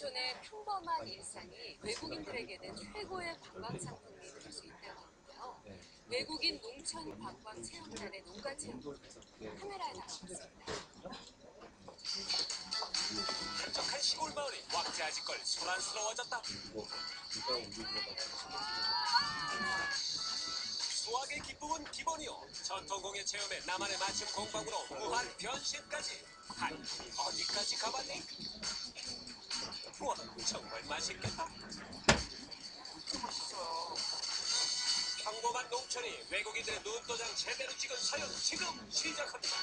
농촌의 평범한 일상이 외국인들에게는 최고의 관광 상품이 될 수 있다고 하는데요. 네. 외국인 농촌 관광 체험단의 농가 체험 카메라에 담았습니다. 한적한 시골 마을이 왁자지껄 소란스러워졌다. 수학의 기쁨은 기본이요. 전통공예 체험에 나만의 맞춤 공방으로 무한 변신까지. 한 어디까지 가봤니? 정말 맛있겠다. 평범한 농촌이 외국인들의 눈도장 제대로 찍은 사연 지금 시작합니다.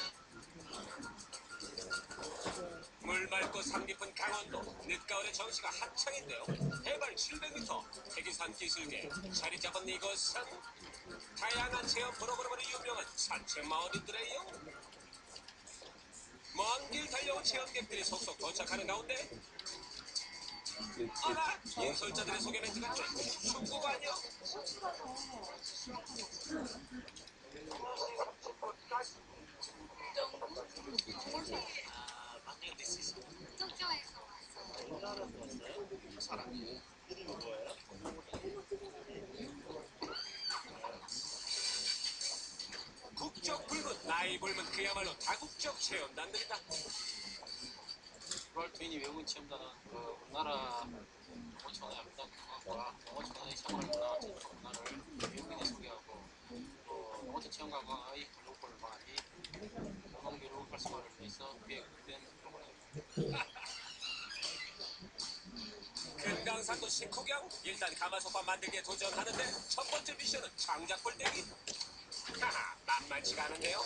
물 맑고 산 깊은 강원도 늦가을의 정시가 한창인데요. 해발 700m 태기산 기슭에 자리 잡은 이곳은 다양한 체험 프로그램으로 유명한 산책 마을인들의요. 먼 길 달려온 체험객들이 속속 도착하는 가운데 아라 인솔자들의 소개 멘트가 좀 중국 아니야? 쪽쪽에서. 국적 불문 나이 불문 그야말로 다국적 체험단들이다. 브랄트윈이 외국인 체험단은 그 우리나라 아름다운 경관과 농어촌의 생활 문화, 전통 문화를 외국인에 소개하고 또 농어촌 체험 관광의 글로벌 방안이 공동교류 활성화를 위해서 기획된 프로그램입니다. 금강산도 식후경 일단 가마솥밥 만들기에 도전하는데 첫 번째 미션은 장작불 떼기. 하하 만만치가 않은데요.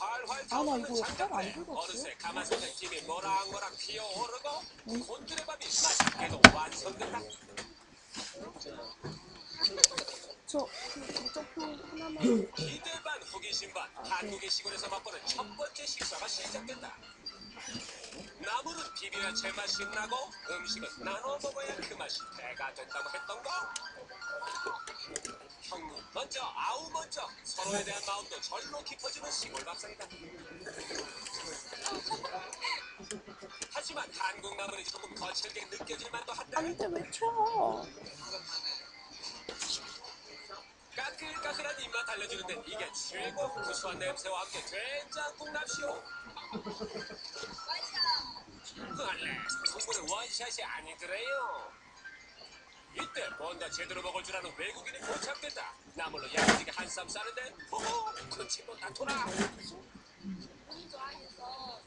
아, 나 이거 긁었지? 어느새 가마솥에 김이 모락모락 피어오르고 곤드레밥이 맛있게도 완성된다. 저, 그, 도적표 하나만. 기대 반 호기심 반 한국의 시골에서 맛보는 첫 번째 식사가 시작된다. 나물은 비벼야 제맛이 나고 음식은 나눠 먹어야 그 맛이 배가 된다고 했던가? 형님 먼저 아우 먼저 서로에 대한 마음도 절로 깊어지는 시골 밥상이다. 하지만 한국 나물이 조금 거칠게 느껴질 만도. 안 돼, 왜 쳐? 까끌까끌한 입맛 알려주는 데는 이게 최고 구수한 냄새와 함께 된장국 납시오 원래 국물은 원샷이 아니더래요 이때 뭔가 제대로 먹을 줄 아는 외국인이 도착된다 나물로 야무지게 한쌈 싸는데 호호 큰 침도 다 돌아 너무 좋아해서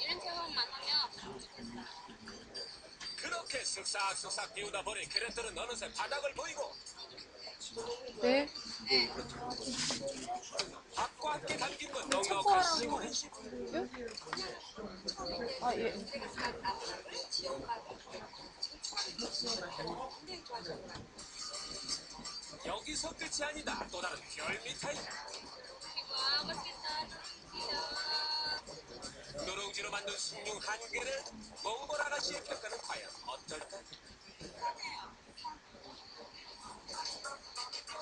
이런 체험만 하면 좋겠어요. 그렇게 쓱싹쓱싹 비우다 보니 그릇들은 어느새 바닥을 보이고 네? 밥과 함께 담긴 건 넉넉한 시골 음식 아, 예. 나무를 지원받고 굉장히 좋아하는 것 같아요. 여기서 끝이 아니다 또 다른 별미 타임 와 맛있겠다. 이야. 누룽지로 만든 숭늉 한 개를 몽골 아가씨의 평가는 과연 어떨까?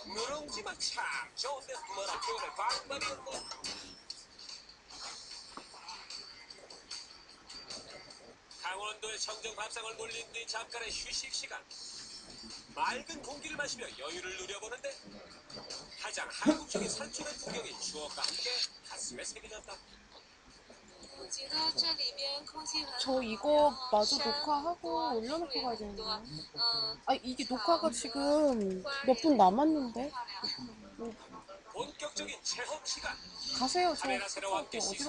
누룽지만 참 좋은데 뭐라 표현할 방법이 없네 강원도의 청정 밥상을 물린 뒤 잠깐의 휴식 시간 맑은 공기를 마시며 여유를 누려보는데 가장 한국적인 산촌의 풍경인 추억과 함께 가슴에 새겨졌다. 저 이거 마저 녹화하고 올려놓고 가야 되는데. 아 이게 녹화가 지금 몇 분 남았는데. 본격적인 체험 시간. 가세요. 저 카메라 어디로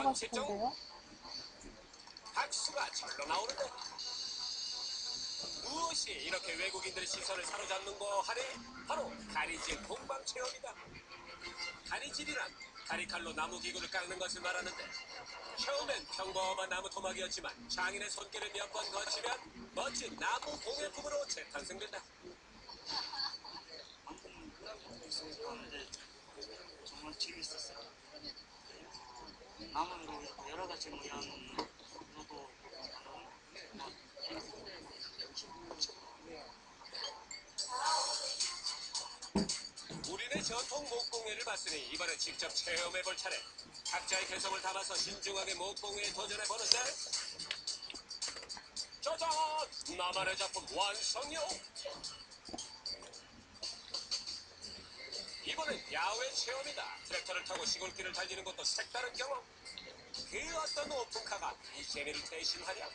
가실 건데요? 박수가 절로 나오는데. 무엇이 이렇게 외국인들의 시선을 사로잡는 거 하니 바로 가리질 공방 체험이다 가리질이란 가리칼로 나무 기구를 깎는 것을 말하는데 처음엔 평범한 나무 토막이었지만 장인의 손길을 몇 번 거치면 멋진 나무 공예품으로 재탄생된다 정말 재밌었어요. 나무로 여러 가지 모양 목공예를 봤으니 이번엔 직접 체험해볼 차례. 각자의 개성을 담아서 신중하게 목공예에 도전해보는데 짜잔! 나만의 작품 완성이요! 이번엔 야외 체험이다. 트랙터를 타고 시골길을 달리는 것도 색다른 경험. 그 어떤 오픈카가 이 재미를 대신하랴.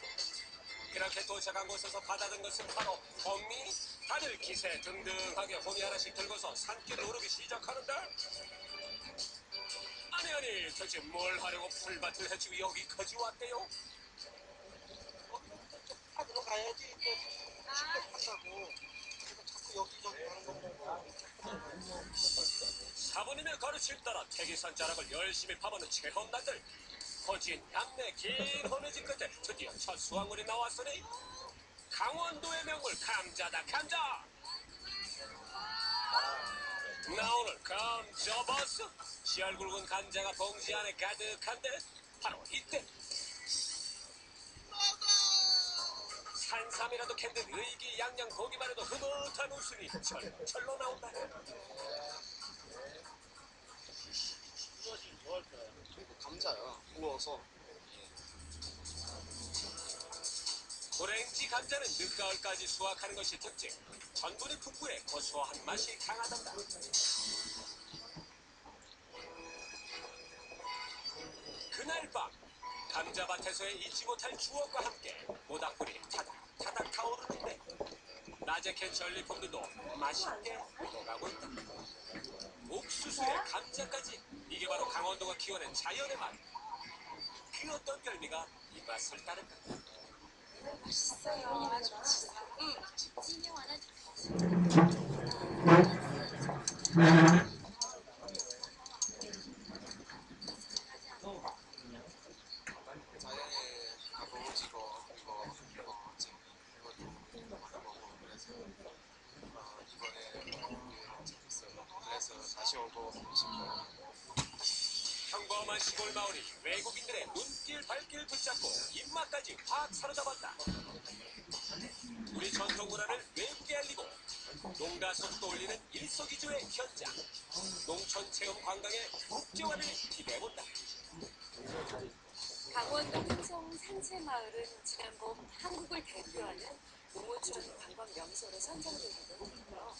그렇게 도착한 곳에서 받아든 것은 바로 호미. 다들 기세 등등하게 호미 하나씩 들고서 산길 오르기 시작하는데 아니 아니 도대체 뭘 하려고 풀밭을 헤치고 여기까지 왔대요? 하러 가야지 또 쉽게 판다고 자꾸 여기저기 가는 거 사부님의 가르침 따라 태기산 자락을 열심히 파보는 체험단들 거진 양내 긴 호미집 끝에 드디어 첫 수확물이 나왔으니 강원도의 명물 감자다 감자! 나오는 감자버스! 씨알 굵은 감자가 봉지 안에 가득한데 바로 이때 산삼이라도 캔듯 의기양양 보기만 해도 흐뭇한 웃음이 철철로 나온다 감자야. 구워서 고랭지 감자는 늦가을까지 수확하는 것이 특징. 전분이 풍부해 고소한 맛이 강하단다. 그날 밤 감자밭에서의 잊지 못할 추억과 함께 모닥불이 타닥 타닥 타오르는데 낮에 캔 전리품들도 맛있게 익어가고 있다. 옥수수에 감자까지 이게 바로 강원도가 키워낸 자연의 맛. 그 어떤 별미가 이 맛을 따른다. 맛있어요. 아주 맛있어요. 응. 찐영화는 자연의 아버지고 이거 이거 지금 이것도 받아보고 그래서 어, 이번에 이게 재밌어요. 그래서 다시 오고 싶어요. 평범한 시골 마을이 외국인들의 눈길 발길 붙잡고 입맛까지 확 사로잡았다. 우리 전통 문화를 외국에 알리고 농가 소득도 올리는 일석이조의 현장. 농촌 체험 관광의 국제화를 기대해본다. 강원도 흥성 산채마을은 지난 봄 한국을 대표하는 농어촌 관광 명소로 선정되기도 했고요.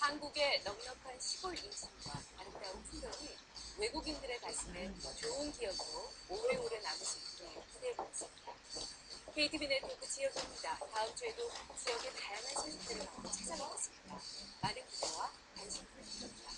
한국의 넉넉한 시골 인심과 아름다운 풍경이 외국인들의 가슴에 좋은 기억으로 오래오래 있게 기대해보겠습니다. KTV 네트워크 지역입니다. 다음 주에도 지역의 다양한 소식들을 찾아뵙겠습니다. 많은 기대와 관심 부탁드립니다.